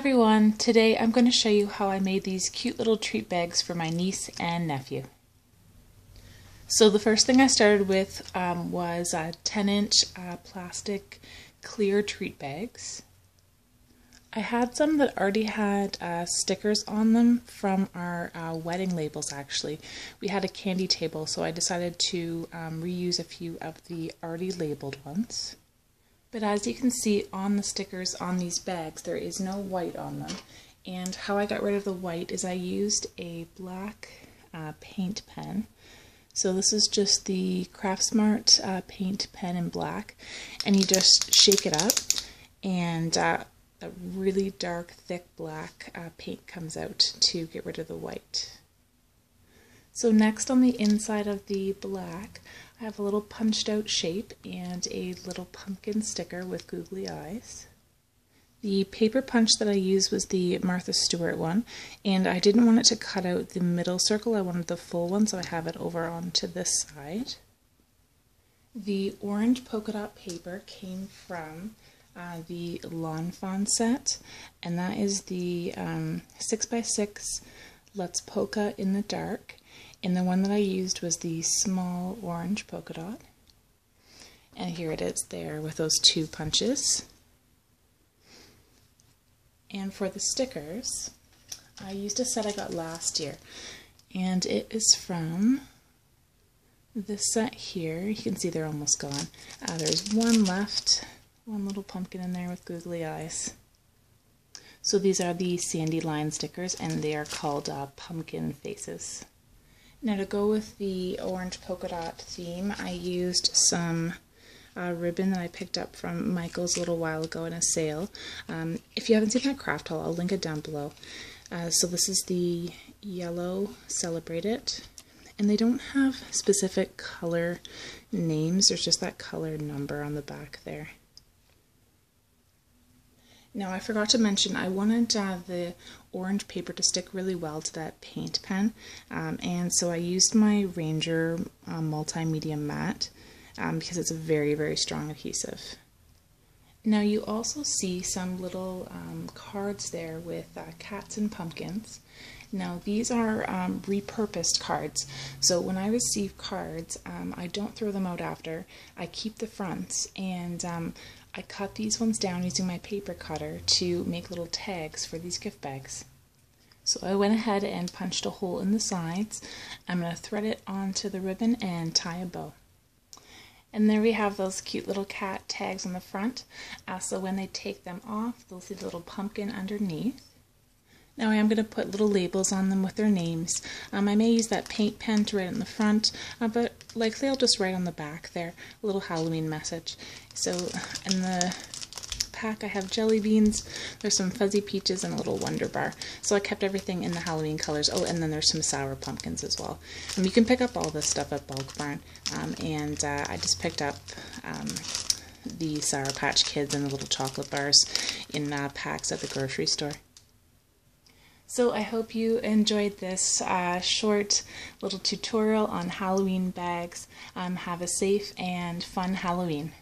everyone, today I'm going to show you how I made these cute little treat bags for my niece and nephew. So the first thing I started with um, was uh, 10 inch uh, plastic clear treat bags. I had some that already had uh, stickers on them from our uh, wedding labels actually. We had a candy table so I decided to um, reuse a few of the already labeled ones. But as you can see on the stickers on these bags, there is no white on them. And how I got rid of the white is I used a black uh, paint pen. So this is just the Craftsmart uh, paint pen in black. And you just shake it up and uh, a really dark, thick black uh, paint comes out to get rid of the white. So next on the inside of the black, I have a little punched out shape and a little pumpkin sticker with googly eyes. The paper punch that I used was the Martha Stewart one, and I didn't want it to cut out the middle circle, I wanted the full one, so I have it over onto this side. The orange polka dot paper came from uh, the Lawn Fawn set, and that is the um, 6x6 Let's Polka in the Dark. And the one that I used was the small orange polka dot. And here it is there with those two punches. And for the stickers, I used a set I got last year. And it is from this set here. You can see they're almost gone. Uh, there's one left, one little pumpkin in there with googly eyes. So these are the Sandylion stickers, and they are called uh, pumpkin faces. Now to go with the orange polka dot theme, I used some uh, ribbon that I picked up from Michael's a little while ago in a sale. Um, if you haven't seen that craft haul, I'll link it down below. Uh, so this is the yellow Celebrate It. And they don't have specific color names, there's just that color number on the back there. Now I forgot to mention I wanted uh, the orange paper to stick really well to that paint pen um, and so I used my Ranger uh, Multi Medium matte um, because it's a very very strong adhesive. Now you also see some little um, cards there with uh, cats and pumpkins. Now these are um, repurposed cards, so when I receive cards, um, I don't throw them out after. I keep the fronts and um, I cut these ones down using my paper cutter to make little tags for these gift bags. So I went ahead and punched a hole in the sides. I'm going to thread it onto the ribbon and tie a bow. And there we have those cute little cat tags on the front. Uh, so when they take them off, they'll see the little pumpkin underneath. Now I am going to put little labels on them with their names. Um, I may use that paint pen to write on the front, uh, but likely I'll just write on the back there a little Halloween message. So in the pack I have jelly beans, there's some fuzzy peaches, and a little Wunderbar. So I kept everything in the Halloween colors. Oh, and then there's some sour pumpkins as well. Um, you can pick up all this stuff at Bulk Barn, um, and uh, I just picked up um, the Sour Patch Kids and the little chocolate bars in uh, packs at the grocery store. So I hope you enjoyed this uh, short little tutorial on Halloween bags. Um, have a safe and fun Halloween.